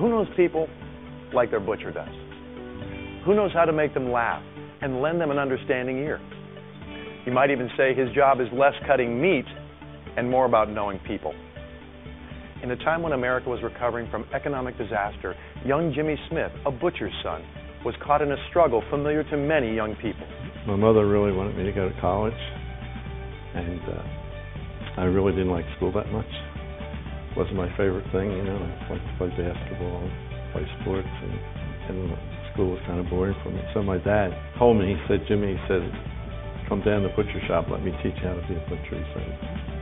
Who knows people like their butcher does? Who knows how to make them laugh and lend them an understanding ear? You might even say his job is less cutting meat and more about knowing people. In a time when America was recovering from economic disaster, young Jimmy Smith, a butcher's son, was caught in a struggle familiar to many young people. My mother really wanted me to go to college, and uh, I really didn't like school that much. It wasn't my favorite thing, you know. I liked to play basketball, play sports, and, and school was kind of boring for me. So my dad told me, he said, Jimmy, he said, come down to the butcher shop, let me teach you how to be a butcher. He said,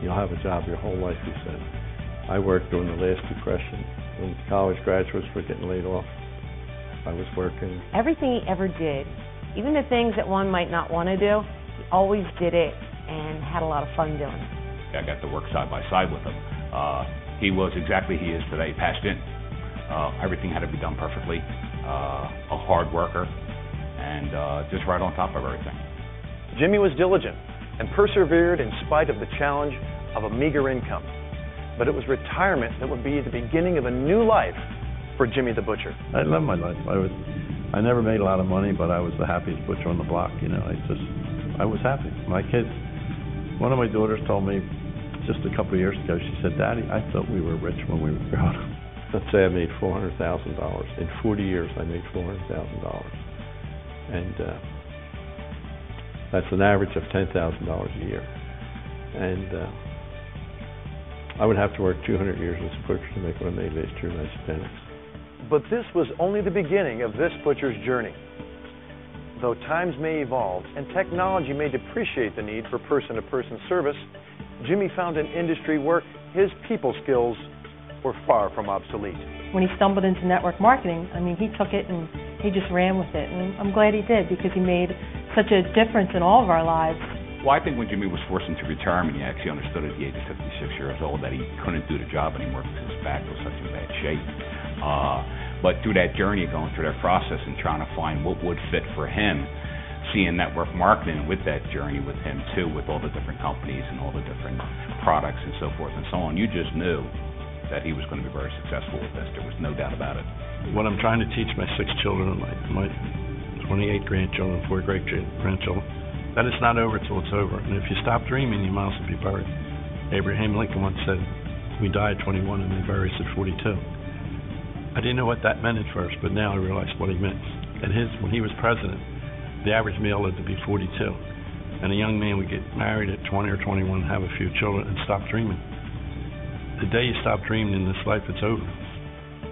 you'll have a job your whole life, he said. I worked during the last depression when college graduates were getting laid off. I was working. Everything he ever did, even the things that one might not want to do, he always did it and had a lot of fun doing it. I got to work side by side with him. Uh, he was exactly he is today, patched in. Uh, everything had to be done perfectly. Uh, a hard worker, and uh, just right on top of everything. Jimmy was diligent and persevered in spite of the challenge of a meager income. But it was retirement that would be the beginning of a new life for Jimmy the Butcher. I love my life. I was, I never made a lot of money, but I was the happiest butcher on the block. You know, I just, I was happy. My kids, one of my daughters told me just a couple of years ago. She said, "Daddy, I thought we were rich when we were growing up." Let's say I made four hundred thousand dollars in forty years. I made four hundred thousand dollars, and uh, that's an average of ten thousand dollars a year. And uh, I would have to work two hundred years as a butcher to make what I made last year in Isagenix. But this was only the beginning of this butcher's journey. Though times may evolve and technology may depreciate the need for person to person service, Jimmy found an industry where his people skills were far from obsolete. When he stumbled into network marketing, I mean, he took it and he just ran with it. And I'm glad he did because he made such a difference in all of our lives. Well, I think when Jimmy was forced into retirement, he actually understood at the age of 56 years old that he couldn't do the job anymore because his back was such in bad shape. Uh, but through that journey, going through that process and trying to find what would fit for him, seeing network marketing with that journey with him too, with all the different companies and all the different products and so forth and so on, you just knew that he was going to be very successful with this. There was no doubt about it. What I'm trying to teach my six children, my my 28 grandchildren, four great grandchildren, that it's not over till it's over. And if you stop dreaming, you might as well be buried. Abraham Lincoln once said, "We die at 21 and we bury us at 42." I didn't know what that meant at first, but now I realize what he meant. And his when he was president, the average male lived to be 42, and a young man would get married at 20 or 21, have a few children, and stop dreaming. The day you stop dreaming in this life, it's over.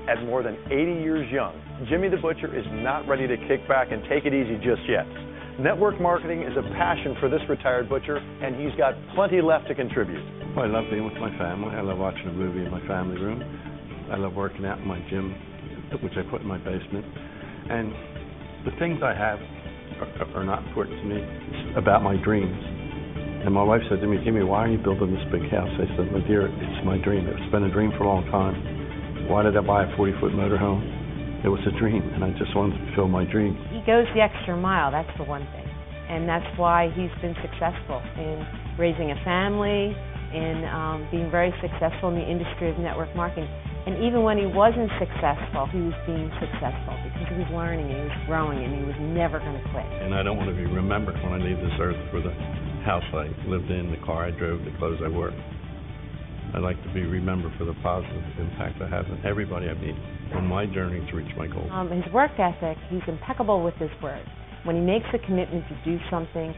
At more than 80 years young, Jimmy the Butcher is not ready to kick back and take it easy just yet. Network marketing is a passion for this retired butcher, and he's got plenty left to contribute. Well, I love being with my family. I love watching a movie in my family room. I love working out in my gym, which I put in my basement. And the things I have are, are not important to me. It's about my dreams. And my wife said to me, Jimmy, why are you building this big house? I said, my dear, it's my dream. It's been a dream for a long time. Why did I buy a 40 foot motorhome? It was a dream, and I just wanted to fulfill my dream. He goes the extra mile, that's the one thing. And that's why he's been successful in raising a family, in um, being very successful in the industry of network marketing. And even when he wasn't successful, he was being successful because he was learning, he was growing, and he was never going to quit. And I don't want to be remembered when I leave this earth for the house I lived in, the car I drove, the clothes I wore. I'd like to be remembered for the positive impact I have on everybody I meet on my journey to reach my goals. Um, his work ethic, he's impeccable with his word. When he makes a commitment to do something,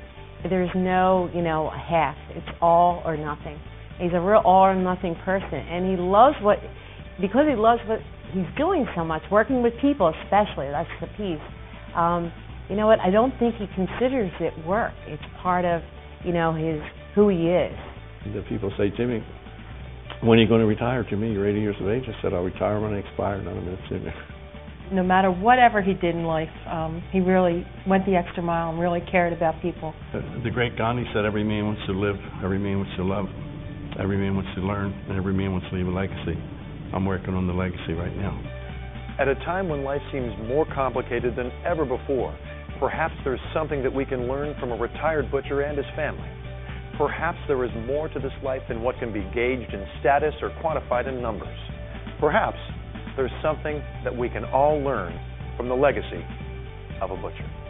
there's no, you know, half. It's all or nothing. He's a real all or nothing person, and he loves what, because he loves what he's doing so much, working with people especially. That's the piece. Um, you know what? I don't think he considers it work. It's part of, you know, his who he is. The people say, Jimmy, when are you going to retire, Jimmy? You're 80 years of age. I said, I'll retire when I expire, not a minute sooner. No matter whatever he did in life, um, he really went the extra mile and really cared about people. The, the great Gandhi said, every man wants to live, every man wants to love, every man wants to learn, and every man wants to leave a legacy. I'm working on the legacy right now. At a time when life seems more complicated than ever before, perhaps there's something that we can learn from a retired butcher and his family. Perhaps there is more to this life than what can be gauged in status or quantified in numbers. Perhaps there's something that we can all learn from the legacy of a butcher.